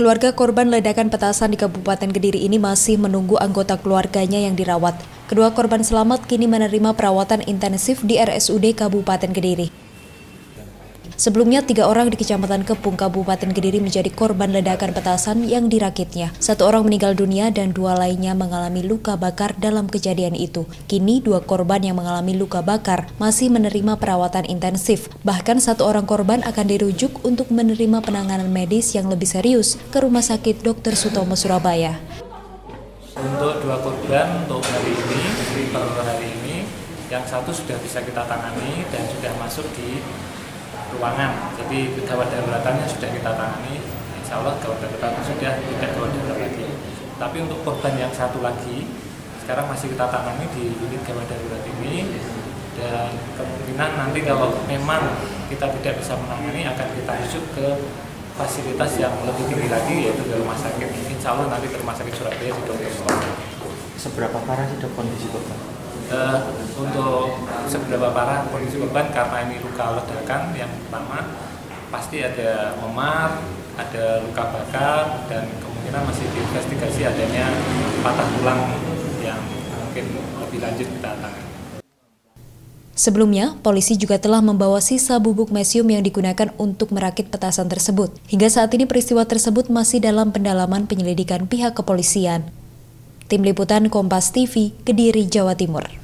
Keluarga korban ledakan petasan di Kabupaten Kediri ini masih menunggu anggota keluarganya yang dirawat. Kedua korban selamat kini menerima perawatan intensif di RSUD Kabupaten Kediri. Sebelumnya, tiga orang di Kecamatan Kepung, Kabupaten Kediri menjadi korban ledakan petasan yang dirakitnya. Satu orang meninggal dunia dan dua lainnya mengalami luka bakar dalam kejadian itu. Kini, dua korban yang mengalami luka bakar masih menerima perawatan intensif. Bahkan satu orang korban akan dirujuk untuk menerima penanganan medis yang lebih serius ke Rumah Sakit Dr. Sutomo, Surabaya. Untuk dua korban untuk hari ini, per hari ini, yang satu sudah bisa kita tangani dan sudah masuk di ruangan. Jadi gawat daruratannya sudah kita tangani. Insya Allah gawat darurat sudah tidak gawat darurat lagi. Tapi untuk korban yang satu lagi, sekarang masih kita tangani di unit gawat darurat ini dan kemungkinan nanti kalau memang kita tidak bisa menangani akan kita rujuk ke fasilitas yang lebih tinggi lagi yaitu ke rumah sakit insya Allah nanti ke rumah sakit Surabaya di Dokter Seberapa parah sih dok kondisi korban? Uh, untuk seberapa parah kondisi korban karena ini luka ledakan yang pertama pasti ada memar, ada luka bakar dan kemungkinan masih diinvestigasi adanya patah tulang yang mungkin lebih lanjut kita tangani. Sebelumnya, polisi juga telah membawa sisa bubuk mesium yang digunakan untuk merakit petasan tersebut. Hingga saat ini peristiwa tersebut masih dalam pendalaman penyelidikan pihak kepolisian. Tim Liputan Kompas TV, Kediri, Jawa Timur.